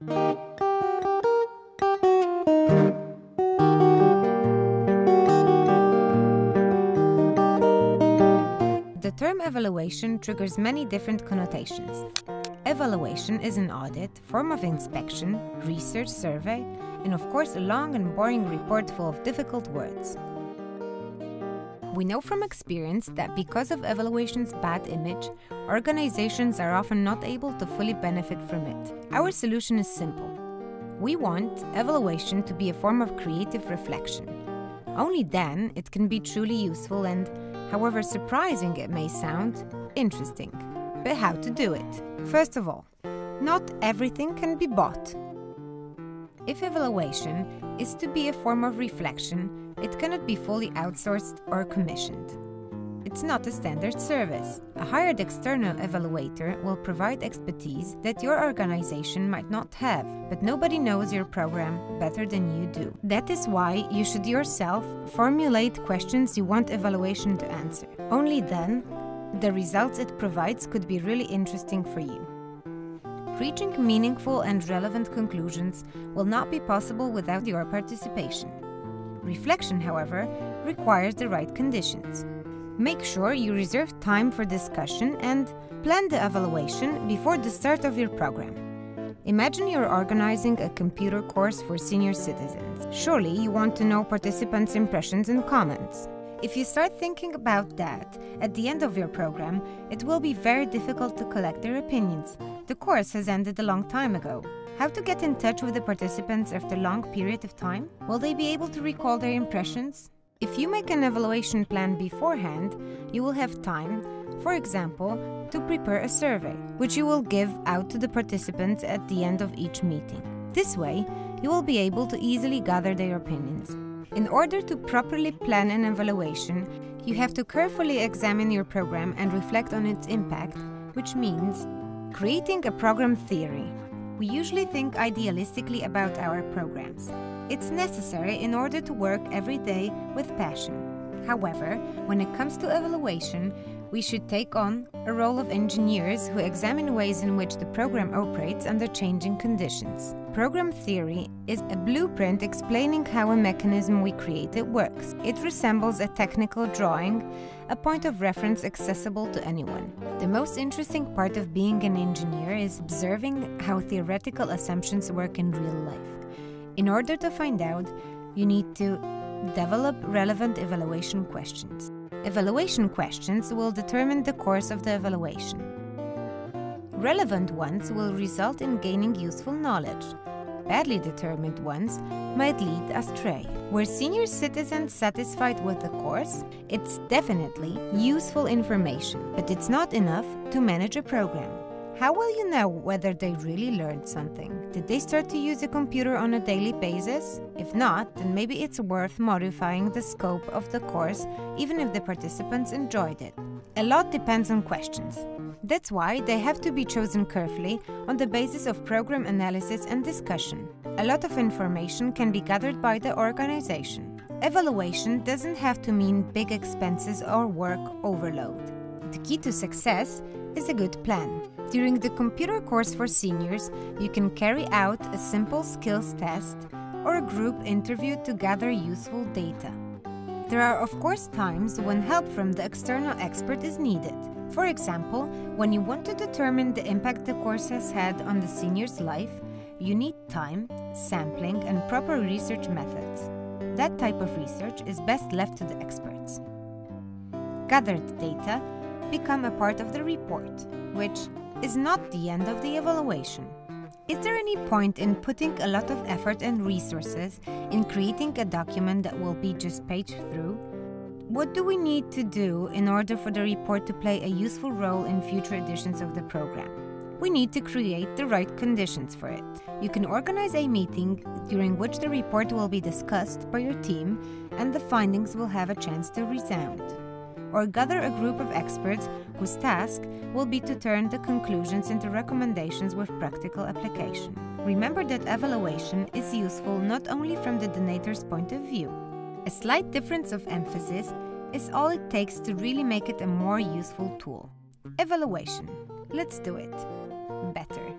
The term evaluation triggers many different connotations. Evaluation is an audit, form of inspection, research survey, and of course a long and boring report full of difficult words. We know from experience that because of evaluation's bad image, organizations are often not able to fully benefit from it. Our solution is simple. We want evaluation to be a form of creative reflection. Only then it can be truly useful and, however surprising it may sound, interesting. But how to do it? First of all, not everything can be bought. If evaluation is to be a form of reflection, it cannot be fully outsourced or commissioned. It's not a standard service. A hired external evaluator will provide expertise that your organization might not have, but nobody knows your program better than you do. That is why you should yourself formulate questions you want evaluation to answer. Only then, the results it provides could be really interesting for you. Reaching meaningful and relevant conclusions will not be possible without your participation. Reflection, however, requires the right conditions. Make sure you reserve time for discussion and plan the evaluation before the start of your program. Imagine you're organizing a computer course for senior citizens. Surely you want to know participants' impressions and comments. If you start thinking about that at the end of your program, it will be very difficult to collect their opinions. The course has ended a long time ago. How to get in touch with the participants after a long period of time? Will they be able to recall their impressions? If you make an evaluation plan beforehand, you will have time, for example, to prepare a survey, which you will give out to the participants at the end of each meeting. This way, you will be able to easily gather their opinions. In order to properly plan an evaluation, you have to carefully examine your program and reflect on its impact, which means creating a program theory. We usually think idealistically about our programs. It's necessary in order to work every day with passion. However, when it comes to evaluation, we should take on a role of engineers who examine ways in which the program operates under changing conditions. Program theory is a blueprint explaining how a mechanism we created works. It resembles a technical drawing, a point of reference accessible to anyone. The most interesting part of being an engineer is observing how theoretical assumptions work in real life. In order to find out, you need to develop relevant evaluation questions. Evaluation questions will determine the course of the evaluation. Relevant ones will result in gaining useful knowledge. Badly determined ones might lead astray. Were senior citizens satisfied with the course? It's definitely useful information, but it's not enough to manage a program. How will you know whether they really learned something? Did they start to use a computer on a daily basis? If not, then maybe it's worth modifying the scope of the course, even if the participants enjoyed it. A lot depends on questions. That's why they have to be chosen carefully on the basis of program analysis and discussion. A lot of information can be gathered by the organization. Evaluation doesn't have to mean big expenses or work overload. The key to success is a good plan. During the computer course for seniors, you can carry out a simple skills test or a group interview to gather useful data. There are, of course, times when help from the external expert is needed. For example, when you want to determine the impact the course has had on the senior's life, you need time, sampling, and proper research methods. That type of research is best left to the experts. Gathered data become a part of the report, which is not the end of the evaluation. Is there any point in putting a lot of effort and resources in creating a document that will be just paged through? What do we need to do in order for the report to play a useful role in future editions of the program? We need to create the right conditions for it. You can organize a meeting during which the report will be discussed by your team and the findings will have a chance to resound or gather a group of experts whose task will be to turn the conclusions into recommendations with practical application. Remember that evaluation is useful not only from the donator's point of view. A slight difference of emphasis is all it takes to really make it a more useful tool. Evaluation. Let's do it better.